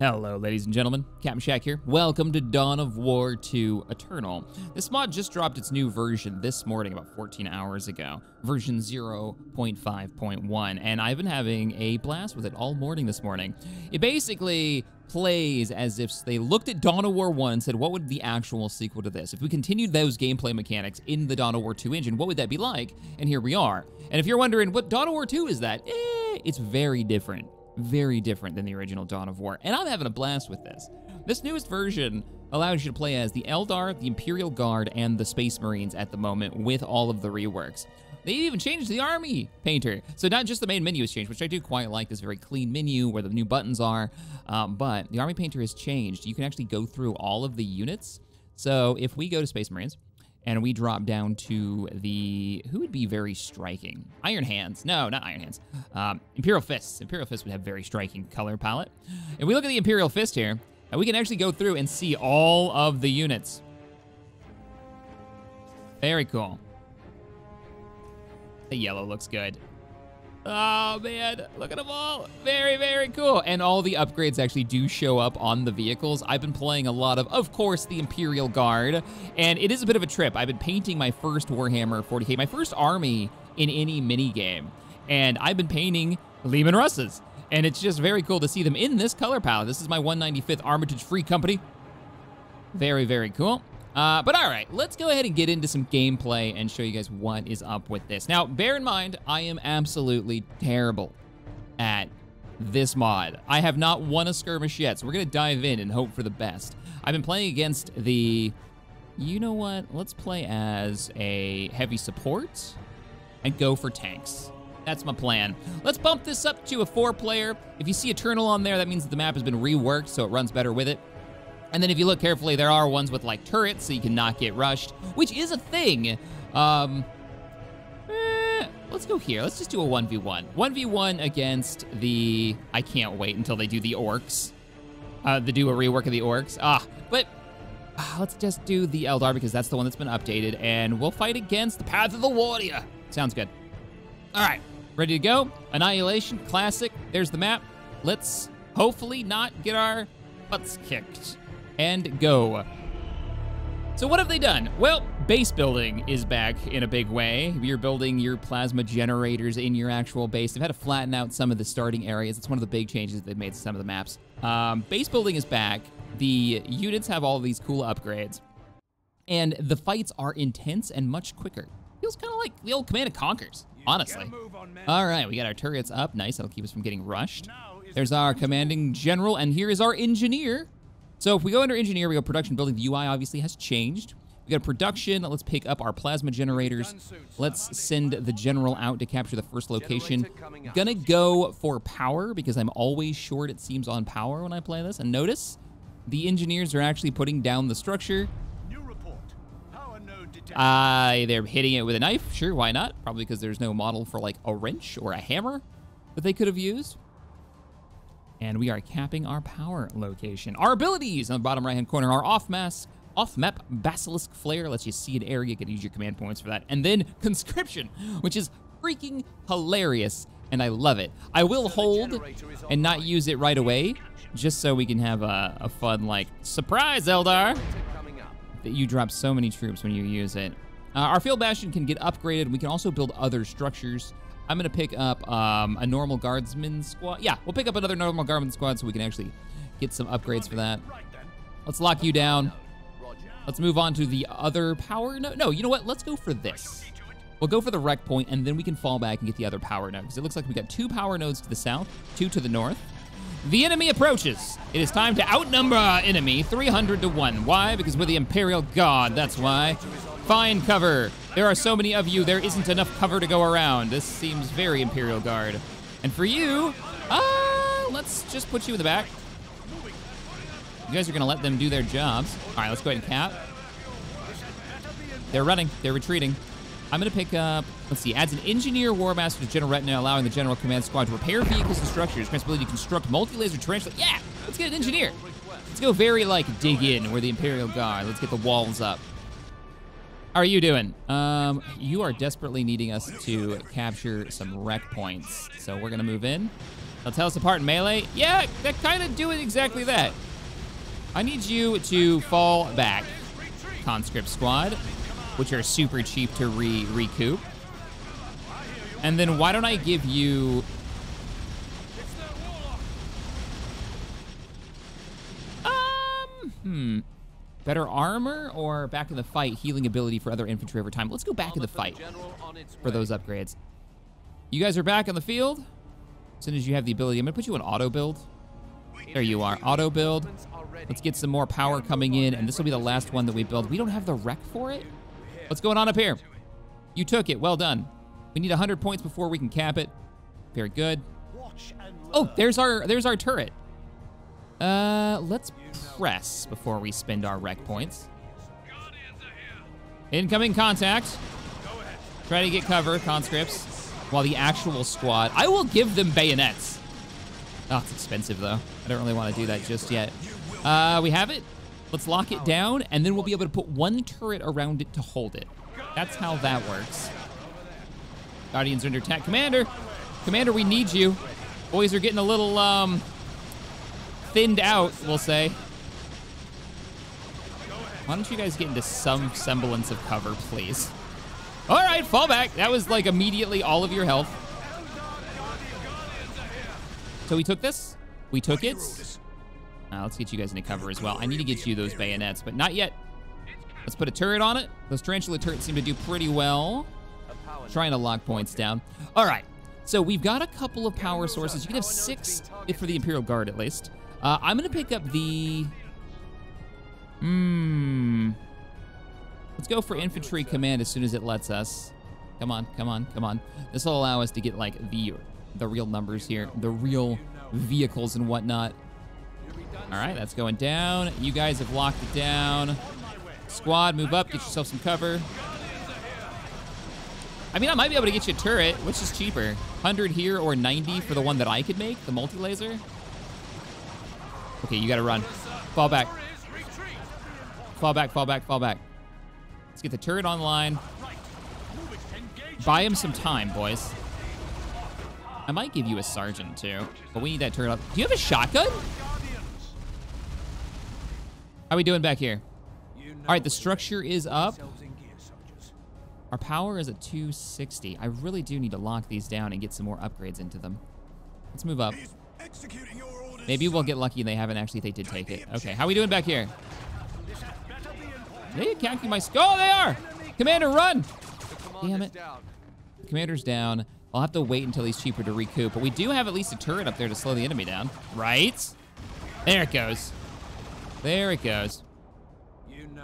Hello, ladies and gentlemen. Captain Shack here. Welcome to Dawn of War 2 Eternal. This mod just dropped its new version this morning, about 14 hours ago, version 0.5.1, and I've been having a blast with it all morning this morning. It basically plays as if they looked at Dawn of War 1 and said, what would the actual sequel to this? If we continued those gameplay mechanics in the Dawn of War 2 engine, what would that be like? And here we are. And if you're wondering, what Dawn of War 2 is that? Eh, it's very different very different than the original Dawn of War, and I'm having a blast with this. This newest version allows you to play as the Eldar, the Imperial Guard, and the Space Marines at the moment with all of the reworks. They even changed the army painter. So not just the main menu has changed, which I do quite like, this very clean menu where the new buttons are, um, but the army painter has changed. You can actually go through all of the units. So if we go to Space Marines, and we drop down to the, who would be very striking? Iron Hands. No, not Iron Hands. Um, Imperial Fists. Imperial Fists would have very striking color palette. If we look at the Imperial Fist here, and we can actually go through and see all of the units. Very cool. The yellow looks good. Oh man, look at them all. Very, very cool. And all the upgrades actually do show up on the vehicles. I've been playing a lot of, of course, the Imperial Guard. And it is a bit of a trip. I've been painting my first Warhammer 40k, my first army in any mini game. And I've been painting Leman Russes. And it's just very cool to see them in this color palette. This is my 195th Armitage Free Company. Very, very cool. Uh, but all right, let's go ahead and get into some gameplay and show you guys what is up with this. Now, bear in mind, I am absolutely terrible at this mod. I have not won a skirmish yet, so we're gonna dive in and hope for the best. I've been playing against the, you know what? Let's play as a heavy support and go for tanks. That's my plan. Let's bump this up to a four player. If you see Eternal on there, that means that the map has been reworked so it runs better with it. And then if you look carefully, there are ones with like turrets so you can not get rushed, which is a thing. Um, eh, let's go here. Let's just do a 1v1. 1v1 against the, I can't wait until they do the orcs. Uh, they do a rework of the orcs. Ah, but uh, let's just do the Eldar because that's the one that's been updated and we'll fight against the Path of the Warrior. Sounds good. All right, ready to go? Annihilation, classic. There's the map. Let's hopefully not get our butts kicked and go. So what have they done? Well, base building is back in a big way. You're building your plasma generators in your actual base. They've had to flatten out some of the starting areas. It's one of the big changes they've made to some of the maps. Um, base building is back. The units have all these cool upgrades. And the fights are intense and much quicker. Feels kind of like the old Command and Conquers, honestly. All right, we got our turrets up. Nice, that'll keep us from getting rushed. There's our commanding general, and here is our engineer. So if we go under engineer, we go production building. The UI obviously has changed. We got production. Let's pick up our plasma generators. Let's send the general out to capture the first location. Gonna go for power because I'm always short, it seems, on power when I play this. And notice the engineers are actually putting down the structure. Uh, they're hitting it with a knife. Sure, why not? Probably because there's no model for like a wrench or a hammer that they could have used and we are capping our power location. Our abilities on the bottom right-hand corner are off-mass, off-map Basilisk Flare lets you see an area, you can use your command points for that. And then Conscription, which is freaking hilarious, and I love it. I will hold and not use it right away, just so we can have a, a fun, like, surprise, Eldar! That you drop so many troops when you use it. Uh, our Field Bastion can get upgraded. We can also build other structures. I'm gonna pick up um, a normal guardsman squad. Yeah, we'll pick up another normal guardsman squad so we can actually get some upgrades for that. Let's lock you down. Let's move on to the other power node. No, you know what? Let's go for this. We'll go for the wreck point, and then we can fall back and get the other power node, because it looks like we got two power nodes to the south, two to the north. The enemy approaches. It is time to outnumber our enemy 300 to 1. Why? Because we're the Imperial Guard, that's why. Find cover. There are so many of you, there isn't enough cover to go around. This seems very Imperial Guard. And for you, uh, let's just put you in the back. You guys are gonna let them do their jobs. All right, let's go ahead and cap. They're running, they're retreating. I'm gonna pick up, let's see, adds an engineer war master to general retinue, allowing the general command squad to repair vehicles and structures, ability to construct multi-laser tarantula. Yeah, let's get an engineer. Let's go very like dig in. We're the Imperial Guard. Let's get the walls up. How are you doing? Um, you are desperately needing us to capture some wreck points. So we're gonna move in. They'll tell us apart in melee. Yeah, they're kind of doing exactly that. I need you to fall back, conscript squad, which are super cheap to re recoup. And then why don't I give you um hmm better armor or back in the fight healing ability for other infantry over time. Let's go back in the fight for those upgrades. You guys are back on the field. As soon as you have the ability, I'm gonna put you in auto build. There you are, auto build. Let's get some more power coming in, and this will be the last one that we build. We don't have the wreck for it. What's going on up here? You took it, well done. We need 100 points before we can cap it. Very good. Oh, there's our there's our turret. Uh, let's press before we spend our wreck points. Incoming contact. Try to get cover, conscripts. While the actual squad, I will give them bayonets. Oh, it's expensive though. I don't really want to do that just yet. Uh, we have it. Let's lock it down, and then we'll be able to put one turret around it to hold it. That's how that works. Guardians are under attack. Commander! Commander, we need you. Boys are getting a little, um, thinned out, we'll say. Why don't you guys get into some semblance of cover, please? All right, fall back. That was like immediately all of your health. So we took this. We took it. Uh, let's get you guys into cover as well. I need to get you those bayonets, but not yet. Let's put a turret on it. Those tarantula turrets seem to do pretty well. Trying to lock points down. All right. So we've got a couple of power sources. You can have six if for the Imperial Guard at least. Uh, I'm gonna pick up the. Hmm. Let's go for infantry command as soon as it lets us. Come on, come on, come on. This will allow us to get like the the real numbers here, the real vehicles and whatnot. All right, that's going down. You guys have locked it down. Squad, move up, get yourself some cover. I mean, I might be able to get you a turret. Which is cheaper? 100 here or 90 for the one that I could make, the multi-laser? Okay, you gotta run. Fall back. Fall back, fall back, fall back. Let's get the turret online. Buy him some time, boys. I might give you a sergeant, too. But we need that turret up. Do you have a shotgun? How are we doing back here? All right, the structure is up. Our power is at 260. I really do need to lock these down and get some more upgrades into them. Let's move up. Maybe we'll get lucky and they haven't actually, they did take it. Okay, how are we doing back here? They attacking my skull. Oh, they are! Commander, run! Damn it. Commander's down. I'll have to wait until he's cheaper to recoup, but we do have at least a turret up there to slow the enemy down, right? There it goes. There it goes.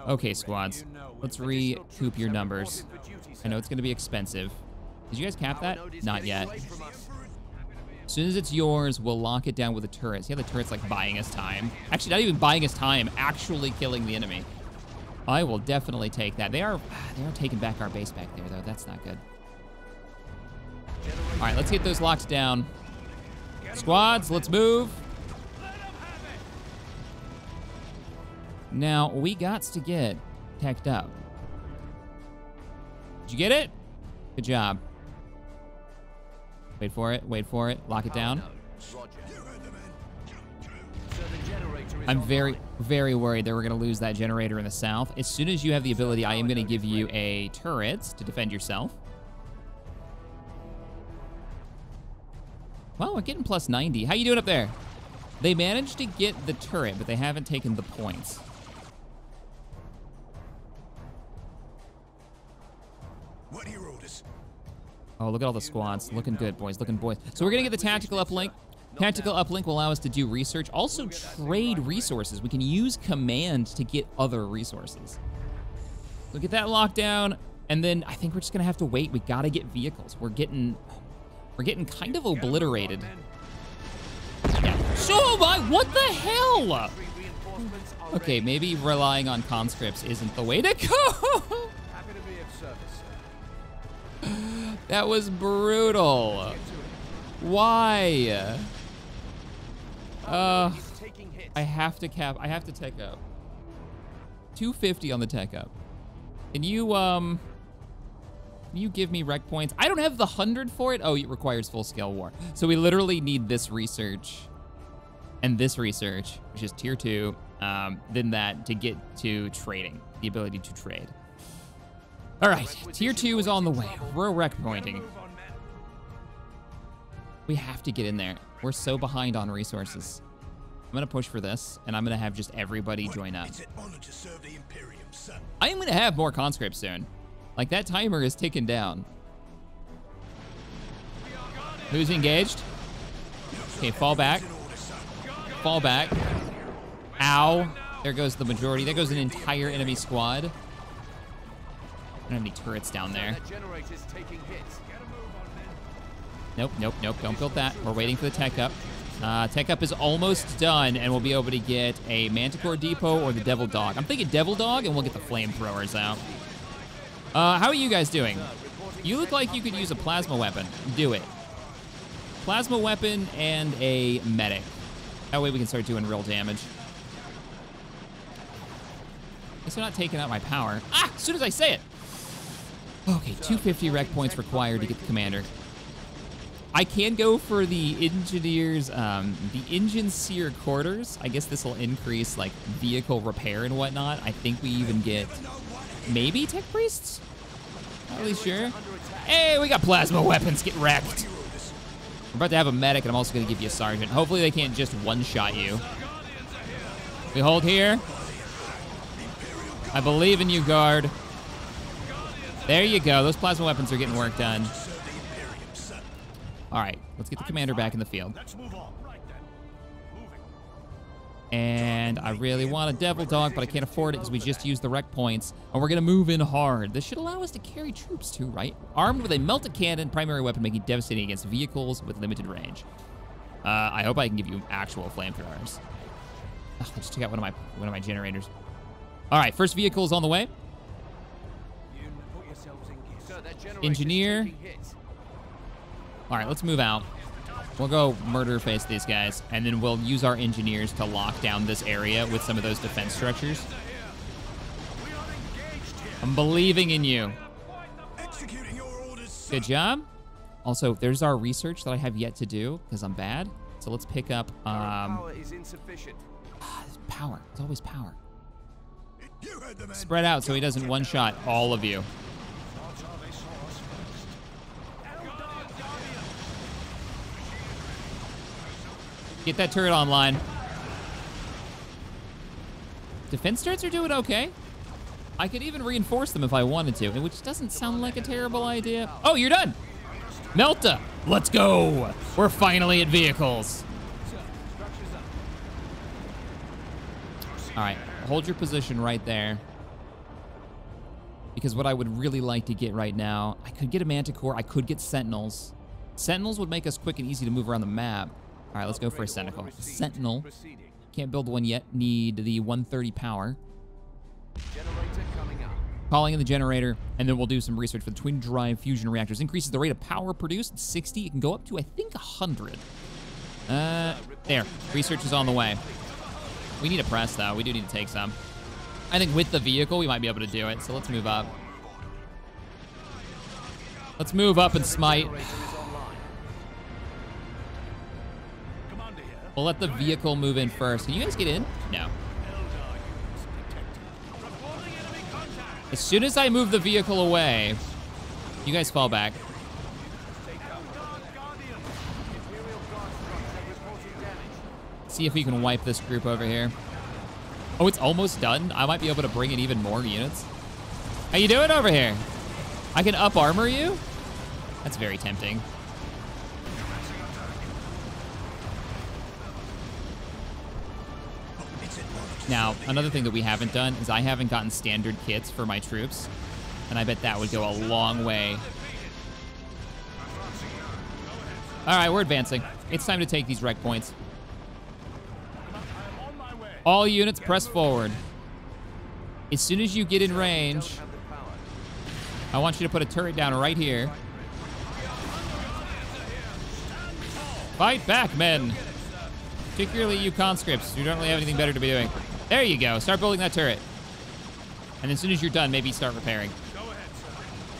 Okay, squads. Let's recoup your numbers. I know it's going to be expensive. Did you guys cap that? Not yet. As soon as it's yours, we'll lock it down with a turret. See how the turret's like buying us time? Actually, not even buying us time, actually killing the enemy. I will definitely take that. They are they are taking back our base back there, though. That's not good. All right, let's get those locks down. Squads, let's move. Now, we got to get teched up. Did you get it? Good job. Wait for it, wait for it. Lock it down. I'm very, very worried that we're going to lose that generator in the south. As soon as you have the ability, I am going to give you a turret to defend yourself. Well, we're getting plus 90. How you doing up there? They managed to get the turret, but they haven't taken the points. Oh, look at all the squads. Looking good, boys. Looking boys. So we're going to get the tactical uplink. Tactical uplink will allow us to do research, also trade resources. We can use command to get other resources. So get that locked down, and then I think we're just gonna have to wait. We gotta get vehicles. We're getting, we're getting kind of obliterated. Yeah. So my, what the hell? Okay, maybe relying on conscripts isn't the way to go. that was brutal. Why? Uh, I have to cap. I have to tech up. 250 on the tech up. Can you um? Can you give me rec points? I don't have the 100 for it. Oh, it requires full-scale war. So we literally need this research and this research, which is tier two, um, then that to get to trading, the ability to trade. All right, tier two is on the way. We're wreck pointing. We have to get in there. We're so behind on resources. I'm gonna push for this, and I'm gonna have just everybody join up. It's an honor to serve the Imperium, son. I am gonna have more conscripts soon. Like that timer is ticking down. Who's engaged? Okay, fall back. Fall back. Ow. There goes the majority. There goes an entire enemy squad. I don't have any turrets down there. That generator's taking hits. Nope, nope, nope. Don't build that. We're waiting for the tech up. Uh, tech up is almost done, and we'll be able to get a Manticore Depot or the Devil Dog. I'm thinking Devil Dog, and we'll get the flamethrowers out. Uh, how are you guys doing? You look like you could use a plasma weapon. Do it. Plasma weapon and a medic. That way we can start doing real damage. Guess they're not taking out my power. Ah! As soon as I say it. Okay, 250 rec points required to get the commander. I can go for the engineers, um, the Enginseer quarters. I guess this will increase like vehicle repair and whatnot. I think we even get maybe tech priests. Not really sure. Hey, we got plasma weapons. Get wrecked. We're about to have a medic, and I'm also going to give you a sergeant. Hopefully they can't just one-shot you. We hold here. I believe in you, guard. There you go. Those plasma weapons are getting work done. All right, let's get the commander back in the field. Let's move on. Right then. Moving. And I really want a Devil Dog, but I can't afford it because we just used the rec points. And we're going to move in hard. This should allow us to carry troops too, right? Armed with a melta cannon, primary weapon making devastating against vehicles with limited range. Uh, I hope I can give you actual flamethrowers. Ugh, I just took out one of my one of my generators. All right, first vehicle is on the way. Engineer. All right, let's move out. We'll go murder face these guys, and then we'll use our engineers to lock down this area with some of those defense structures. I'm believing in you. Executing your orders, son. Good job. Also, there's our research that I have yet to do because I'm bad. So let's pick up um, Power is insufficient. power. It's always power. You heard the man. Spread out so he doesn't one-shot all of you. Get that turret online. Defense turrets are doing okay. I could even reinforce them if I wanted to, which doesn't sound like a terrible idea. Oh, you're done. Melta, let's go. We're finally at vehicles. All right, hold your position right there. Because what I would really like to get right now, I could get a Manticore, I could get Sentinels. Sentinels would make us quick and easy to move around the map. All right, let's go for a Sentinel. Sentinel. Can't build one yet. Need the 130 power. Generator coming up. Calling in the generator, and then we'll do some research for the twin drive fusion reactors. Increases the rate of power produced 60. It can go up to, I think, 100. Uh, there. Research is on the way. We need a press, though. We do need to take some. I think with the vehicle, we might be able to do it. So let's move up. Let's move up and smite. We'll let the vehicle move in first. Can you guys get in? No. As soon as I move the vehicle away, you guys fall back. See if we can wipe this group over here. Oh, it's almost done. I might be able to bring in even more units. How you doing over here? I can up armor you? That's very tempting. Now, another thing that we haven't done is I haven't gotten standard kits for my troops. And I bet that would go a long way. All right, we're advancing. It's time to take these wreck points. All units press forward. As soon as you get in range. I want you to put a turret down right here. Fight back, men. Particularly you conscripts You don't really have anything better to be doing. There you go. Start building that turret. And as soon as you're done, maybe start repairing. Go ahead.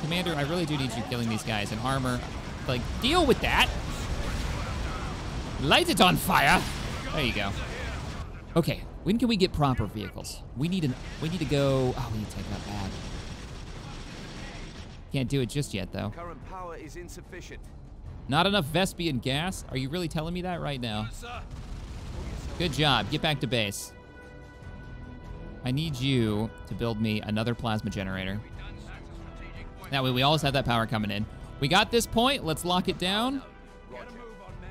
Commander, I really do need you killing these guys in armor. Like, deal with that. Light it on fire. There you go. Okay, when can we get proper vehicles? We need an. We need to go. Oh, we need to take that bad. Can't do it just yet, though. Current power is insufficient. Not enough Vespene gas? Are you really telling me that right now? Good job. Get back to base. I need you to build me another plasma generator. That way we always have that power coming in. We got this point. Let's lock it down get a move on, men.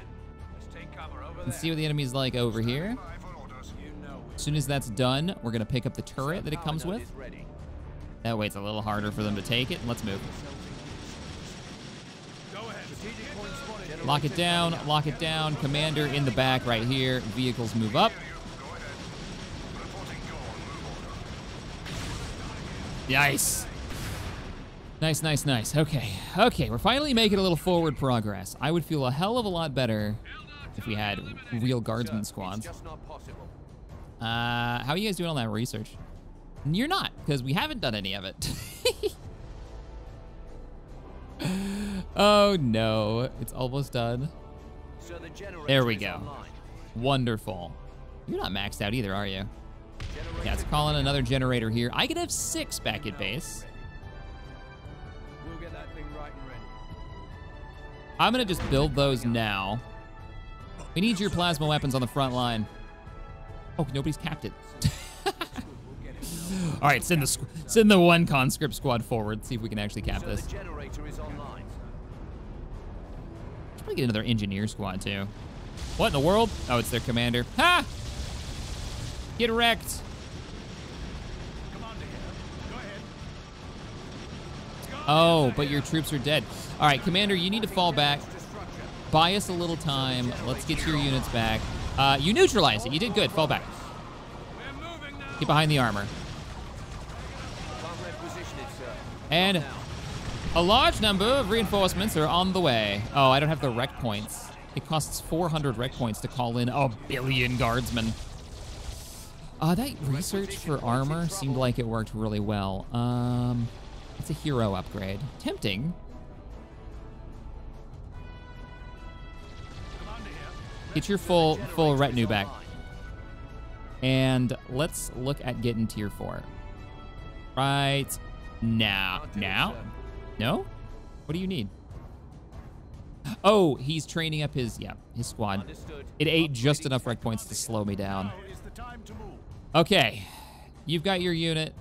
Let's take cover over and see what the enemy's like over here. You know it. As soon as that's done, we're going to pick up the turret that it comes with. That way it's a little harder for them to take it. Let's move. Go ahead. Strategic point spotted. Lock it down, lock it down. Commander in the back right here. Vehicles move up. Nice. Nice, nice, nice. Okay, okay, we're finally making a little forward progress. I would feel a hell of a lot better if we had real guardsman squads. Uh, how are you guys doing on that research? You're not, because we haven't done any of it. oh no, it's almost done. There we go. Wonderful. You're not maxed out either, are you? Yeah, let's call in another generator here. I could have six back at base. We'll get that thing right and ready. I'm gonna just build those now. We need your plasma weapons on the front line. Oh, nobody's capped it. All right, send the send the one conscript squad forward. See if we can actually cap this. the generator is online. Should probably get another engineer squad too. What in the world? Oh, it's their commander. Ha! Get wrecked. Oh, but your troops are dead. All right, commander, you need to fall back. Buy us a little time. Let's get your units back. Uh, you neutralized it. You did good. Fall back. Get behind the armor. And a large number of reinforcements are on the way. Oh, I don't have the rec points. It costs 400 rec points to call in a billion guardsmen. Uh, that research for armor seemed like it worked really well. Um, it's a hero upgrade. Tempting. Get your full full retinue back. And let's look at getting tier four. Right now. Now? No? What do you need? Oh, he's training up his, yeah, his squad. It ate just enough rec points to slow me down. Now is the time to move. Okay, you've got your unit.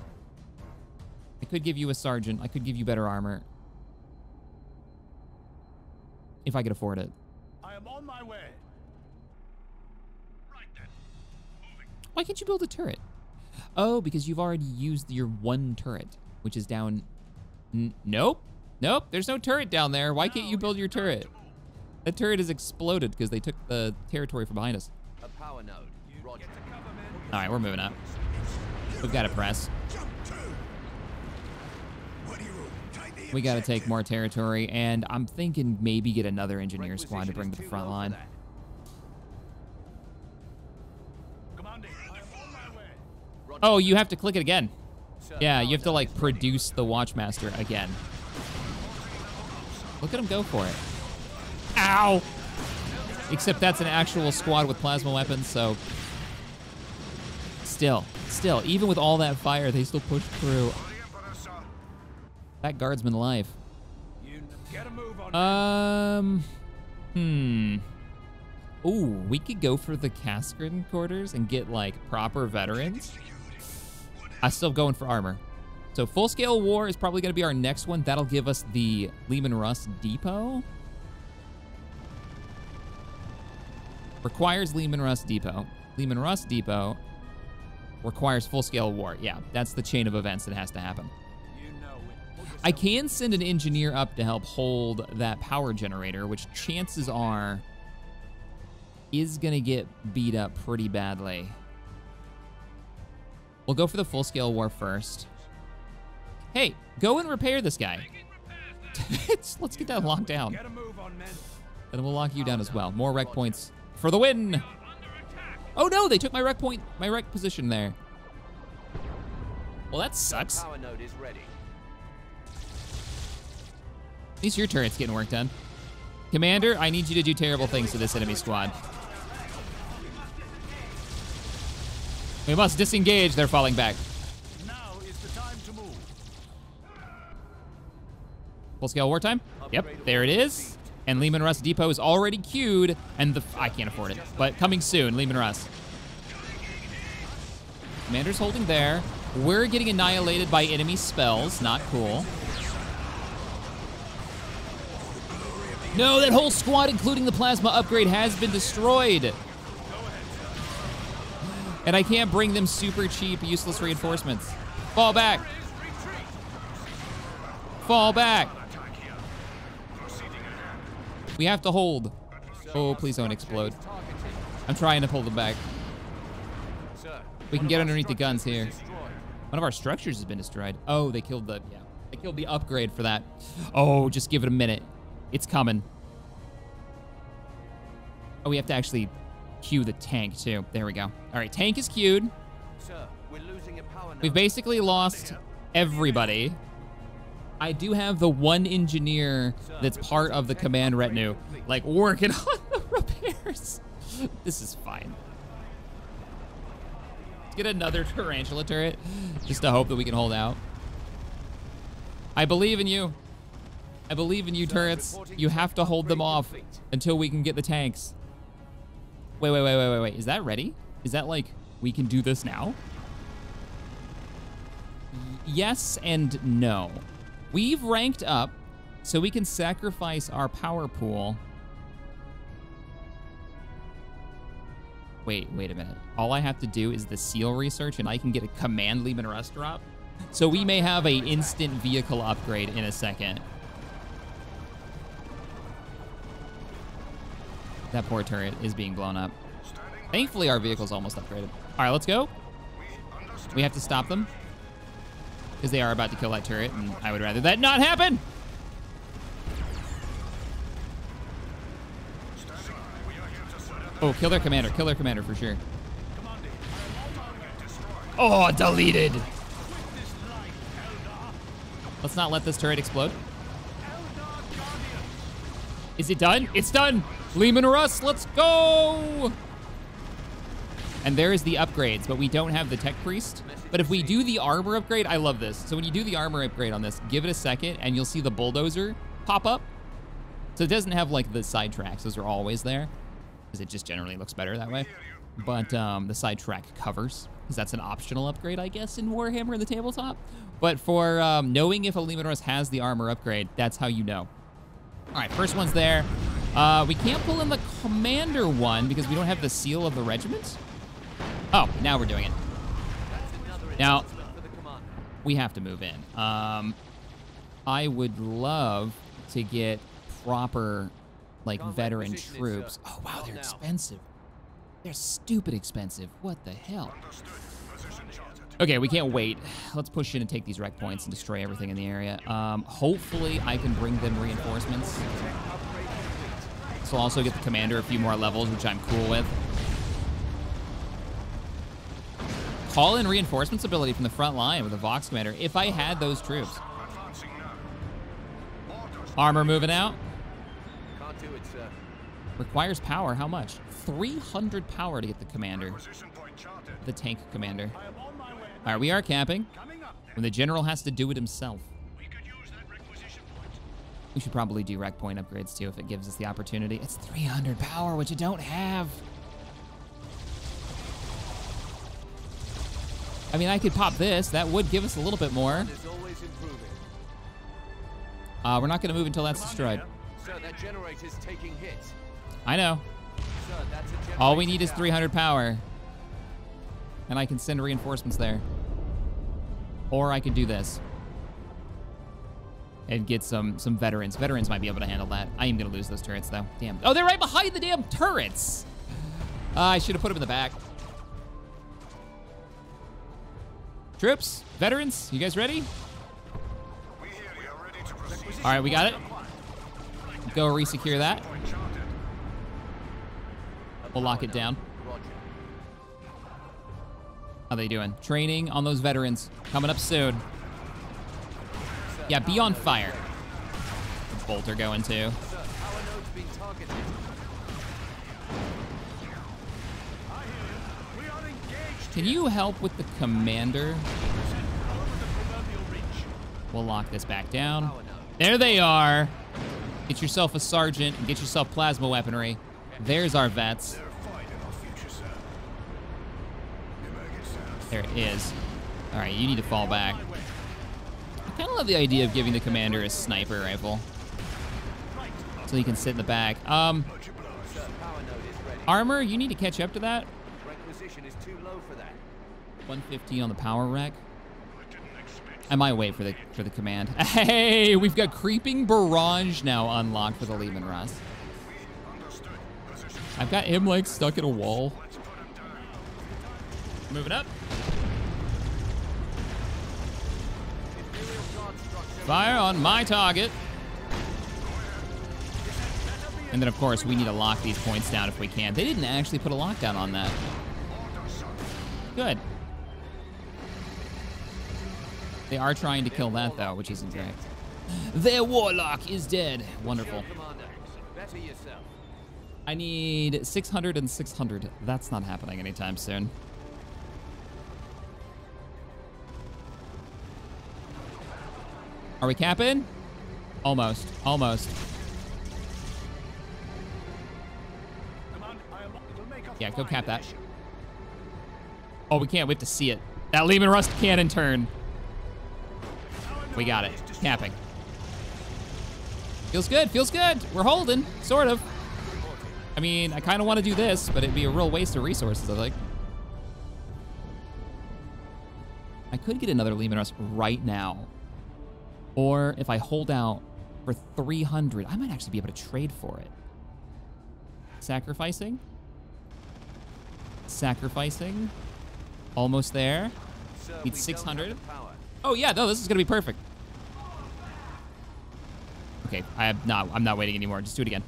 I could give you a sergeant. I could give you better armor. If I could afford it. I am on my way. Right then. Moving. Why can't you build a turret? Oh, because you've already used your one turret, which is down. N- nope. Nope. There's no turret down there. Why can't you build your turret? That turret has exploded because they took the territory from behind us. A power node. All right, we're moving up. We've got to press. We got to take more territory, and I'm thinking maybe get another engineer squad to bring to the front line. Oh, you have to click it again. Yeah, you have to like produce the Watchmaster again. Look at him go for it. Ow! Except that's an actual squad with plasma weapons, so. Still, still, even with all that fire, they still push through. That guardsman alive. Um, hmm. Ooh, we could go for the Kasrkin quarters and get like proper veterans. I'm still going for armor. So full scale war is probably going to be our next one. That'll give us the Leman Russ Depot. Requires Leman Russ Depot. Leman Russ Depot requires full scale war. Yeah, that's the chain of events that has to happen. you know it. Put I can send an engineer up to help hold that power generator, which chances are is going to get beat up pretty badly. We'll go for the full scale war first. Hey, go and repair this guy. Let's get that locked down. Get a move on, men. And we'll lock you down as well. More rec points for the win. Oh no, they took my rec point, my rec position there. Well, that sucks. Power node is ready. At least your turret's getting work done. Commander, I need you to do terrible things to this enemy squad. We must disengage. They're falling back. Now is the time to move. Full scale wartime? Yep, there it is. And Leman Russ Depot is already queued, and the I can't afford it, but coming soon, Leman Russ. Commander's holding there. We're getting annihilated by enemy spells. Not cool. No, that whole squad, including the plasma upgrade, has been destroyed. And I can't bring them super cheap, useless reinforcements. Fall back. Fall back. We have to hold. Oh, please don't explode. I'm trying to pull them back. We can get underneath the guns here. One of our structures has been destroyed. Oh, they killed the, yeah. They killed the upgrade for that. Oh, just give it a minute. It's coming. Oh, we have to actually cue the tank too. There we go. All right, tank is queued. Sir, we're losing a power We've basically lost everybody. I do have the one engineer that's part of the command retinue, like working on the repairs. This is fine. Let's get another tarantula turret, just to hope that we can hold out. I believe in you. I believe in you, turrets. You have to hold them off until we can get the tanks. Wait, wait, wait, wait, wait, wait. Is that ready? Is that like, we can do this now? yes and no. We've ranked up, so we can sacrifice our power pool. Wait, wait a minute. All I have to do is the seal research, and I can get a command Leman drop. So we may have a instant vehicle upgrade in a second. That poor turret is being blown up. Thankfully, our vehicle's almost upgraded. All right, let's go. We have to stop them because they are about to kill that turret, and I would rather that not happen. Oh, kill their commander. Kill their commander for sure. Oh, deleted. Let's not let this turret explode. Is it done? It's done. Leman Russ, let's go. And there is the upgrades, but we don't have the tech priest. But if we do the armor upgrade, I love this. So when you do the armor upgrade on this, give it a second and you'll see the bulldozer pop up. So it doesn't have like the side tracks. Those are always there because it just generally looks better that way. But um, the side track covers because that's an optional upgrade, I guess, in Warhammer in the tabletop. But for um, knowing if a Leman has the armor upgrade, that's how you know. All right, first one's there. Uh, we can't pull in the commander one because we don't have the seal of the regiment. Oh, now we're doing it. Now, For the commander. we have to move in. Um, I would love to get proper, like, Can't veteran troops. Oh, wow, they're now. expensive. They're stupid expensive. What the hell? Okay, we can't wait. Let's push in and take these wreck points and destroy everything in the area. Um, hopefully, I can bring them reinforcements. So I'll also get the commander a few more levels, which I'm cool with. Call in reinforcements ability from the front line with a Vox commander if I had those troops. Armor moving out. Can't do it, sir. Requires power. How much? 300 power to get the commander. The tank commander. I am on my way. All right, we are camping. When the general has to do it himself. We could use that requisition point. We should probably do rec point upgrades too if it gives us the opportunity. It's 300 power, which I don't have. I mean, I could pop this. That would give us a little bit more. There's always improving. Uh, we're not going to move until that's destroyed. Sir, that generator's taking hits. I know. Sir, that's a generator. All we need is 300 power. And I can send reinforcements there. Or I could do this. And get some some veterans. Veterans might be able to handle that. I am going to lose those turrets, though. Damn. Oh, they're right behind the damn turrets. Uh, I should have put them in the back. Troops, veterans, you guys ready? All right, we got it. Go resecure that. We'll lock it down. How they doing? Training on those veterans coming up soon. Yeah, be on fire. bolter going too. Can you help with the commander? We'll lock this back down. There they are. Get yourself a sergeant and get yourself plasma weaponry. There's our vets. There it is. All right, you need to fall back. I kind of love the idea of giving the commander a sniper rifle so he can sit in the back. Um, armor, you need to catch up to that. Requisition is too low for that. 115 on the power rack. I didn't I might wait for the for the command. Hey, we've got creeping barrage now unlocked for the Leman Russ. I've got him like stuck in a wall. Let's put him down. Moving up. Imperial guard structure. Fire on my target. And then, of course, we need to lock these points down if we can. They didn't actually put a lockdown on that. They are trying to kill that, though, which isn't great. Their warlock is dead. Wonderful. Commander, better yourself. I need 600 and 600. That's not happening anytime soon. Are we capping? Almost. Almost. Command, I am. It'll make a Yeah, go cap that. Oh, we can't. We have to see it. That Leman Russ cannon turn. We got it. Capping. Feels good. Feels good. We're holding. Sort of. I mean, I kind of want to do this, but it'd be a real waste of resources, I think. I could get another Leman Russ right now. Or if I hold out for 300, I might actually be able to trade for it. Sacrificing? Sacrificing? Almost there. Need 600? Have the power. Oh yeah, no, this is gonna be perfect. Okay, I am not. I'm not waiting anymore. Just do it again.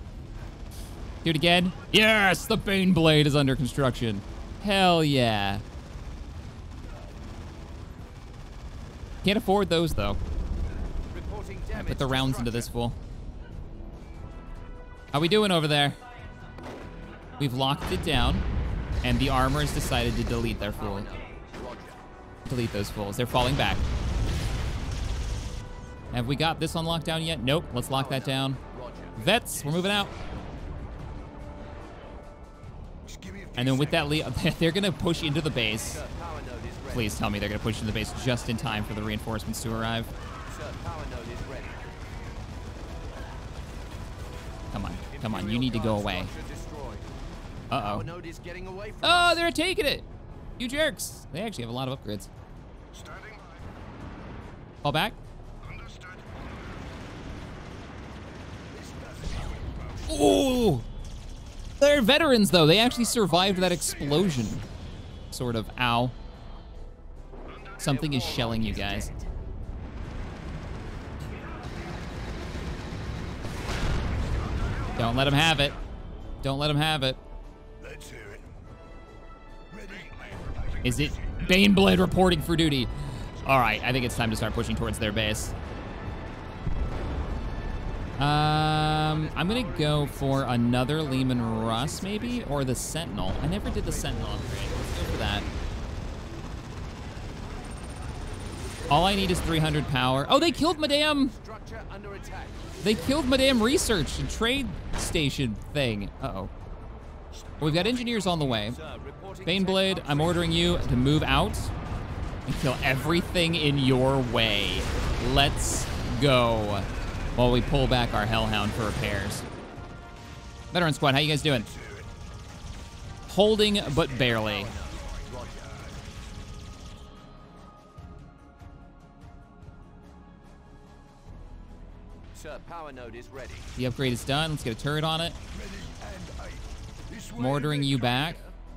Do it again. Yes, the Baneblade is under construction. Hell yeah. Can't afford those though. Put the rounds into this fool. How we doing over there? We've locked it down, and the armor has decided to delete their fool. Delete those fools. They're falling back. Have we got this on lockdown yet? Nope. Let's lock that down. Vets, we're moving out. And then with that, they're gonna push into the base. Please tell me they're gonna push into the base just in time for the reinforcements to arrive. Come on, come on. You need to go away. Uh Power oh. they're taking it. You jerks. They actually have a lot of upgrades. Fall back. Ooh! They're veterans, though. They actually survived that explosion. Sort of. Ow. Something is shelling you guys. Don't let them have it. Don't let them have it. Is it. Ready. Is it Baneblade reporting for duty? All right, I think it's time to start pushing towards their base. Um, I'm gonna go for another Leman Russ, maybe, or the Sentinel. I never did the Sentinel upgrade. Let's go for that. All I need is 300 power. Oh, they killed Madame. Structure under attack. They killed Madame Research and Trade Station thing. Uh oh. We've got engineers on the way. Baneblade, I'm ordering you to move out and kill everything in your way. Let's go. While we pull back our Hellhound for repairs. Veteran Squad, how you guys doing? Holding, but barely. Sir, power node is ready. The upgrade is done. Let's get a turret on it. Ready and aim. This way, I'm ordering you back.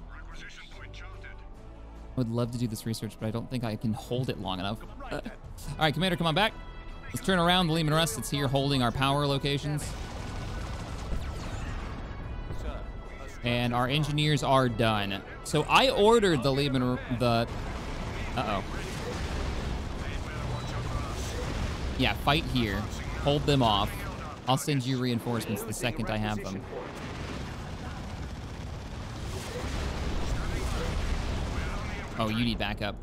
Requisition point charted. I would love to do this research, but I don't think I can hold it long enough. Then. All right, Commander, come on back. Let's turn around the Leman Russ that's here holding our power locations. And our engineers are done. So I ordered the Leman, the, uh-oh. Yeah, fight here. Hold them off. I'll send you reinforcements the second I have them. Oh, you need backup.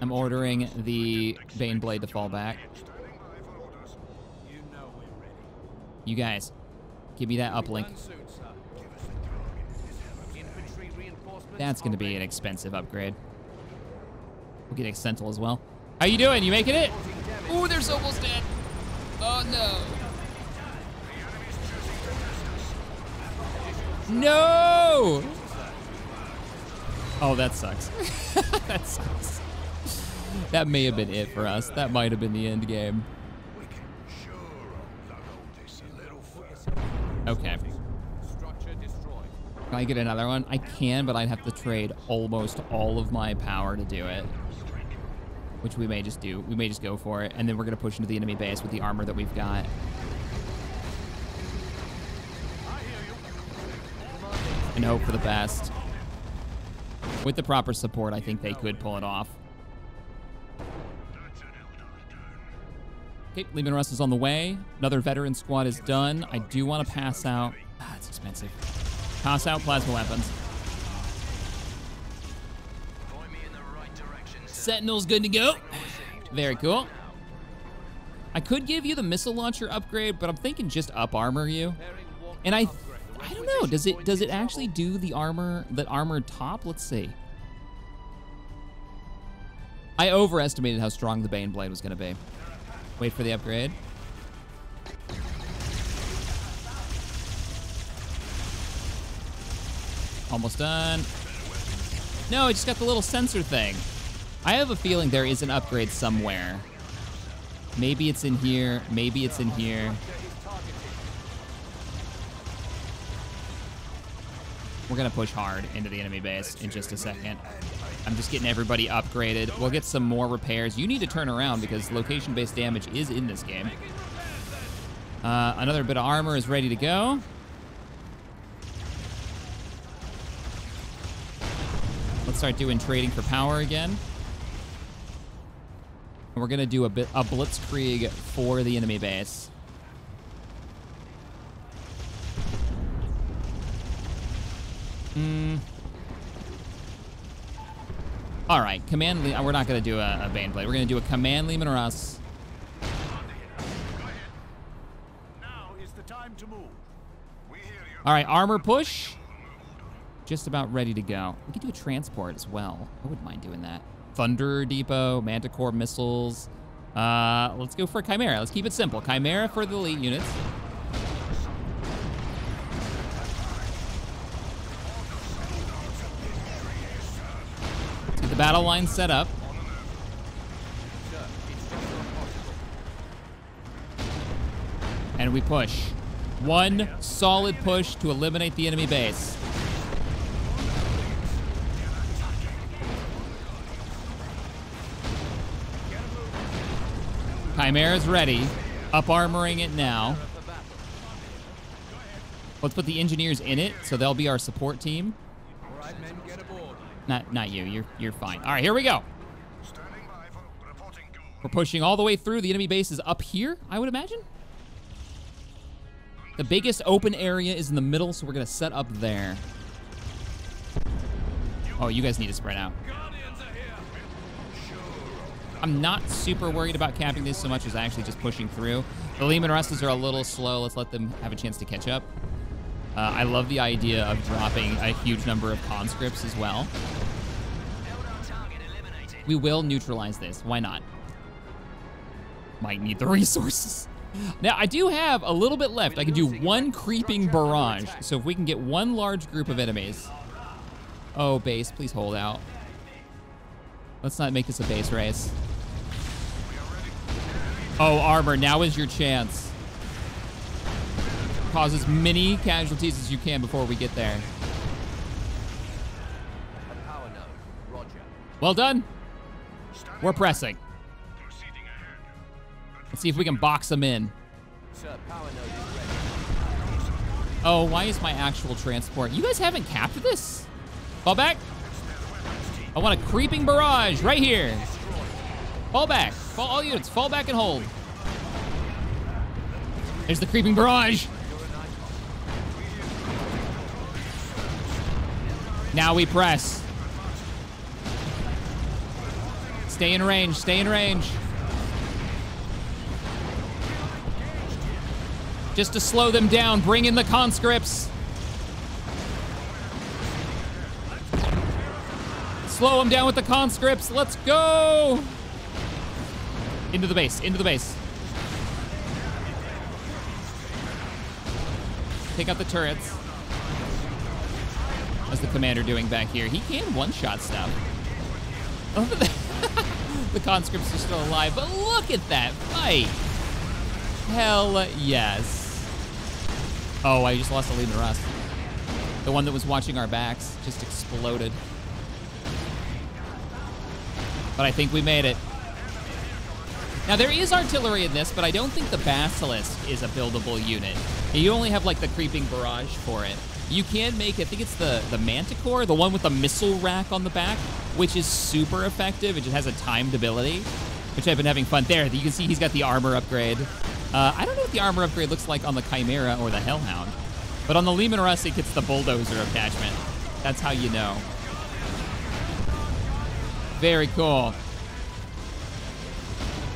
I'm ordering the Baneblade to fall back. You know we're ready. You guys, give me that uplink. Done soon, sir. Infantry reinforcements. That's going to be an expensive upgrade. We'll get Excental as well. How you doing? You making it? Ooh, they're almost dead. Oh, no. No! Oh, that sucks. that sucks. That may have been it for us. That might have been the end game. Okay. Can I get another one? I can, but I'd have to trade almost all of my power to do it. Which we may just do. We may just go for it. And then we're going to push into the enemy base with the armor that we've got. And hope for the best. With the proper support, I think they could pull it off. Okay, Leman Russ is on the way. Another veteran squad is done. I do want to pass out. Ah, it's expensive. Pass out plasma weapons. Sentinel's good to go. Very cool. I could give you the missile launcher upgrade, but I'm thinking just up armor you. And I. I don't know. Does it does it actually do the armor that armored top? Let's see. I overestimated how strong the Baneblade was going to be. Wait for the upgrade. Almost done. No, I just got the little sensor thing. I have a feeling there is an upgrade somewhere. Maybe it's in here. Maybe it's in here. We're gonna push hard into the enemy base in just a second. I'm just getting everybody upgraded. We'll get some more repairs. You need to turn around because location-based damage is in this game. Uh, another bit of armor is ready to go. Let's start doing trading for power again. And we're gonna do a bit a blitzkrieg for the enemy base. Hmm. All right, command. Le- we're not gonna do a, a Baneblade. We're gonna do a command Leman move. All right, armor push. Just about ready to go. We could do a transport as well. I wouldn't mind doing that. Thunder Depot, Manticore missiles. Uh, let's go for Chimera. Let's keep it simple. Chimera for the elite units. Let's get the battle line set up. And we push. One solid push to eliminate the enemy base. Chimera's ready. Up armoring it now. Let's put the engineers in it, so they'll be our support team. All right, men, get aboard. Not not you. You're you're fine. All right, here we go. We're pushing all the way through. The enemy base is up here, I would imagine. The biggest open area is in the middle, so we're gonna set up there. Oh, you guys need to spread out. I'm not super worried about capping these so much as actually just pushing through. The Leman Russes are a little slow. Let's let them have a chance to catch up. Uh, I love the idea of dropping a huge number of conscripts as well. We will neutralize this. Why not? Might need the resources. Now, I do have a little bit left. I can do one creeping barrage. So if we can get one large group of enemies. Oh, base, please hold out. Let's not make this a base race. Oh, armor, now is your chance. Cause as many casualties as you can before we get there. Node. Well done. We're pressing. Let's see if we can box them in. Sir. Oh, why is my actual transport? You guys haven't capped this? Fall back. I want a creeping barrage right here. Fall back. Fall all units. Fall back and hold. There's the creeping barrage. Now we press. Stay in range, stay in range. Just to slow them down, bring in the conscripts. Slow them down with the conscripts. Let's go. Into the base, into the base. Take out the turrets. What's the commander doing back here? He can one-shot stuff. Oh, the conscripts are still alive, but look at that fight. Hell yes. Oh, I just lost a Leman Russ. The one that was watching our backs just exploded. But I think we made it. Now, there is artillery in this, but I don't think the Basilisk is a buildable unit. You only have, like, the Creeping Barrage for it. You can make, I think it's the, the Manticore, the one with the missile rack on the back, which is super effective. It just has a timed ability, which I've been having fun. There, you can see he's got the armor upgrade. Uh, I don't know what the armor upgrade looks like on the Chimera or the Hellhound, but on the Leman Russ, it gets the Bulldozer attachment. That's how you know. Very cool.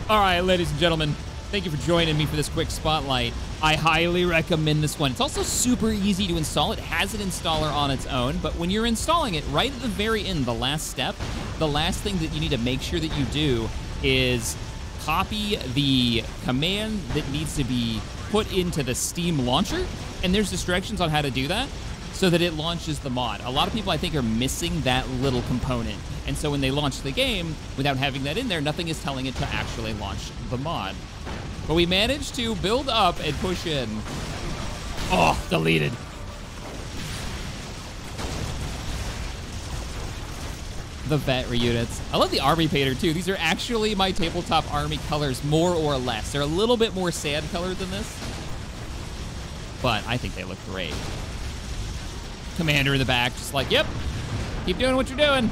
All right, ladies and gentlemen, thank you for joining me for this quick spotlight. I highly recommend this one. It's also super easy to install. It has an installer on its own, but when you're installing it, right at the very end, the last step, the last thing that you need to make sure that you do is copy the command that needs to be put into the Steam launcher, and there's instructions on how to do that so that it launches the mod. A lot of people, I think, are missing that little component. And so when they launch the game, without having that in there, nothing is telling it to actually launch the mod. But we managed to build up and push in. Oh, deleted. The vet units. I love the army painter too. These are actually my tabletop army colors, more or less. They're a little bit more sand colored than this, but I think they look great. Commander in the back, just like, yep, keep doing what you're doing.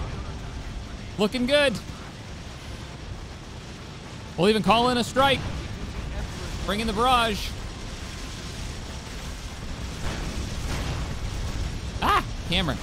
Looking good. We'll even call in a strike. Bring in the barrage. Ah, camera.